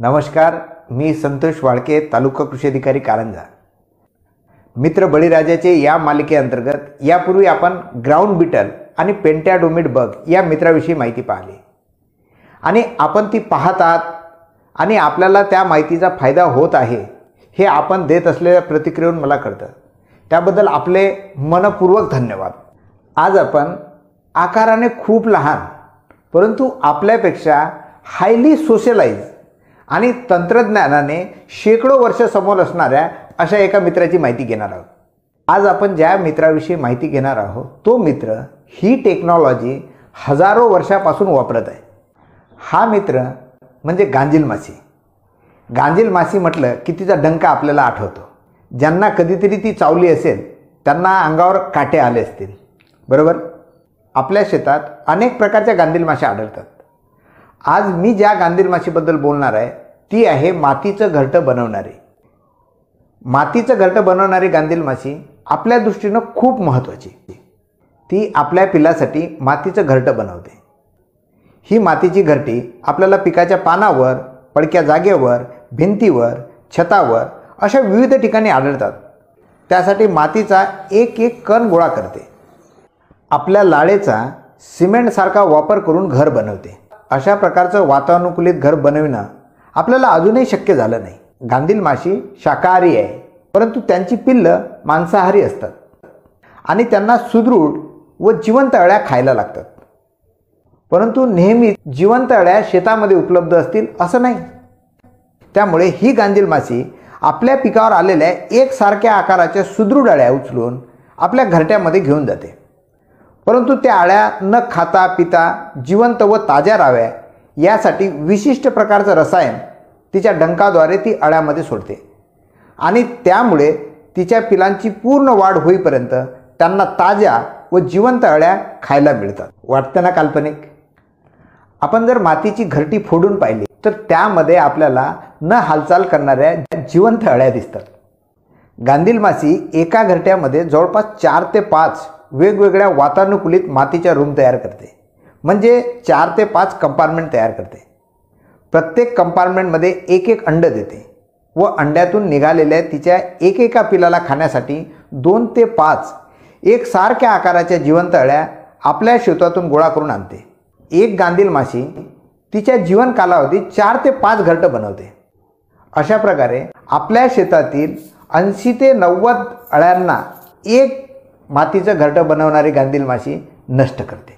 नमस्कार मी संतोष वाळके तालुका कृषी अधिकारी कारंजा. मित्र बळीराजाचे या मालिकेअंतर्गत यापूर्वी आपण ग्राउंड बिटल आणि पेंटॅडोमिड बग या मित्राविषयी माहिती पाहिली. आणि आपण ती पाहत आहात आणि आपल्याला त्या माहितीचा फायदा होत आहे हे आपण देत असलेल्या प्रतिक्रियेवरून मला कळतं. त्याबद्दल आपले मनपूर्वक धन्यवाद. आज आपण आकाराने खूप लहान परंतु आपल्यापेक्षा हायली सोशलाइज आणि तंत्रज्ञानाने शेकडो वर्ष समोर असणाऱ्या अशा एका मित्राची माहिती घेणार आहोत. आज आपण ज्या मित्राविषयी माहिती घेणार आहोत तो मित्र ही टेक्नॉलॉजी हजारो वर्षापासून वापरत आहे. हा मित्र म्हणजे गांजील मासी. गांजील मासी म्हटलं की तिचा डंका आपल्याला आठवतो. ज्यांना कधीतरी ती चावली असेल त्यांना अंगावर काटे आले असतील. बरोबर? आपल्या शेतात अनेक प्रकारच्या गांधील माश्या आढळतात. आज मी ज्या गांधील माशीबद्दल बोलणार आहे ती आहे मातीचं घरटं बनवणारी. मातीचं घरटं बनवणारी गांधील माशी आपल्या दृष्टीनं खूप महत्त्वाची ती आपल्या पिलासाठी मातीचं घरटं बनवते. ही मातीची घरटी आपल्याला पिकाच्या पानावर पडक्या जागेवर भिंतीवर छतावर अशा विविध ठिकाणी आढळतात. त्यासाठी मातीचा एक एक कण गोळा करते. आपल्या लाळेचा सिमेंटसारखा वापर करून घर बनवते. अशा प्रकारचं वातानुकूलित घर बनविणं आपल्याला अजूनही शक्य झालं नाही. गांधील माशी शाकाहारी आहे परंतु त्यांची पिल्लं मांसाहारी असतात. आणि त्यांना सुदृढ व जिवंत अळ्या खायला लागतात. परंतु नेहमी जिवंत अळ्या शेतामध्ये उपलब्ध असतील असं नाही. त्यामुळे ही गांधील माशी आपल्या पिकावर आलेल्या एकसारख्या आकाराच्या सुदृढ अळ्या उचलून आपल्या घरट्यामध्ये घेऊन जाते. परंतु त्या अळ्या न खाता पिता जिवंत व ताज्या राव्या यासाठी विशिष्ट प्रकारचं रसायन तिच्या डंकाद्वारे ती अळ्यामध्ये सोडते. आणि त्यामुळे तिच्या पिलांची पूर्ण वाढ होईपर्यंत त्यांना ताज्या व जिवंत अळ्या खायला मिळतात. वाटतं ना काल्पनिक? आपण जर मातीची घरटी फोडून पाहिली तर त्यामध्ये आपल्याला न हालचाल करणाऱ्या जिवंत अळ्या दिसतात. गांधील मासी एका घरट्यामध्ये जवळपास चार ते पाच वेगवेगळ्या वातानुकूलित मातीच्या रूम तयार करते. म्हणजे चार ते पाच कंपार्टमेंट तयार करते. प्रत्येक कंपार्टमेंटमध्ये एक एक अंड देते व अंड्यातून निघालेल्या तिच्या एकेका पिलाला खाण्यासाठी दोन ते पाच एकसारख्या आकाराच्या जिवंत अळ्या आपल्या शेतातून गोळा करून आणते. एक गांधील माशी तिच्या जीवन कालावधीत चार ते पाच घरटं बनवते. अशा प्रकारे आपल्या शेतातील ऐंशी ते नव्वद अळ्यांना एक मातीचं घरटं बनवणारी गांधील माशी नष्ट करते.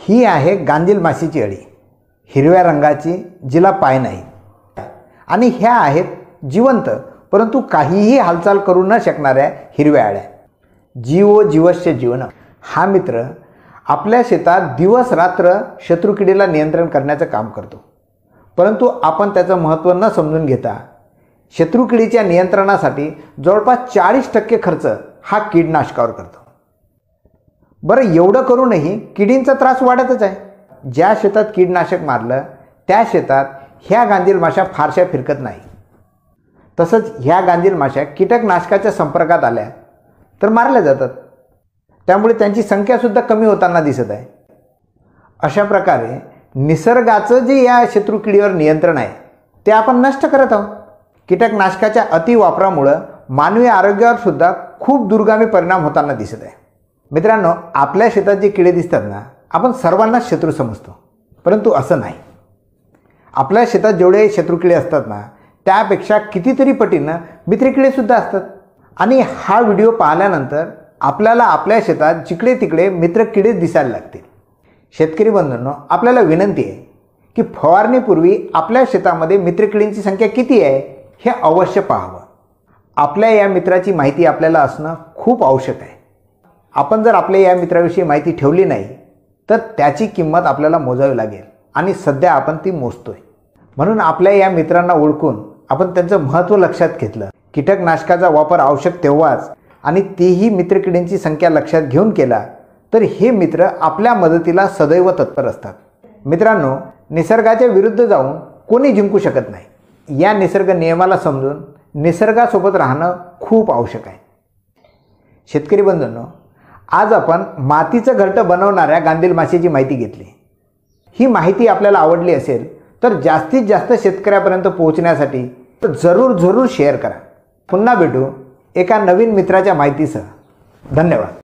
ही आहे गांधील माशीची अळी. हिरव्या रंगाची जिला पाय नाही. आणि ह्या आहेत जिवंत परंतु काहीही हालचाल करू न शकणाऱ्या हिरव्या अळ्या जीवो जीवस्य जीवन. हा मित्र आपल्या शेतात दिवस रात्र शत्रुकिडीला नियंत्रण करण्याचं काम करतो. परंतु आपण त्याचं महत्त्व न समजून घेता शत्रुकिडीच्या नियंत्रणासाठी जवळपास चाळीस टक्के खर्च हा कीडनाशकावर करतो. बरं एवढं करूनही किडींचा त्रास वाढतच आहे. ज्या शेतात कीडनाशक मारलं त्या शेतात ह्या गांधील माशा फारशा फिरकत नाही. तसंच ह्या गांधील माशा कीटकनाशकाच्या संपर्कात आल्या तर मारल्या जातात. त्यामुळे त्यांची संख्यासुद्धा कमी होताना दिसत आहे. अशा प्रकारे निसर्गाचं जे या शत्रुकिडीवर नियंत्रण आहे ते आपण नष्ट करत आहोत. कीटकनाशकाच्या अतिवापरामुळं मानवी आरोग्यावर सुद्धा खूप दुर्गामी परिणाम होताना दिसत आहे. मित्रांनो आपल्या शेतात जे किडे दिसतात ना आपण सर्वांनाच शत्रू समजतो. परंतु असं नाही. आपल्या शेतात जेवढे शत्रुकिडे असतात ना त्यापेक्षा कितीतरी पटीनं मित्रकिडेसुद्धा असतात. आणि हा व्हिडिओ पाहिल्यानंतर आपल्याला आपल्या शेतात जिकडे तिकडे मित्र किडे दिसायला लागतील. शेतकरी बंधूंनो आपल्याला विनंती आहे की फवारणीपूर्वी आपल्या शेतामध्ये मित्रकिडींची संख्या किती आहे हे अवश्य पाहावं. आपल्या या मित्राची माहिती आपल्याला असणं खूप आवश्यक आहे. आपण जर आपल्या या मित्राविषयी माहिती ठेवली नाही तर त्याची किंमत आपल्याला मोजावी लागेल आणि सध्या आपण ती मोजतोय. म्हणून आपल्या या मित्रांना ओळखून आपण त्यांचं महत्त्व लक्षात घेतलं. कीटकनाशकाचा वापर आवश्यक तेव्हाच आणि तेही मित्रकिडींची संख्या लक्षात घेऊन केला तर हे मित्र आपल्या मदतीला सदैव तत्पर असतात. मित्रांनो निसर्गाच्या विरुद्ध जाऊन कोणी जिंकू शकत नाही. या निसर्ग नियमाला समजून निसर्गासोबत राहणं खूप आवश्यक आहे. शेतकरी बंधूंनो आज आपण मातीचं घरटं बनवणाऱ्या गांधील माशीची माहिती घेतली. ही माहिती आपल्याला आवडली असेल तर जास्तीत जास्त शेतकऱ्यापर्यंत पोहोचण्यासाठी तर जरूर जरूर शेअर करा. पुन्हा भेटू एका नवीन मित्राच्या माहितीसह. धन्यवाद.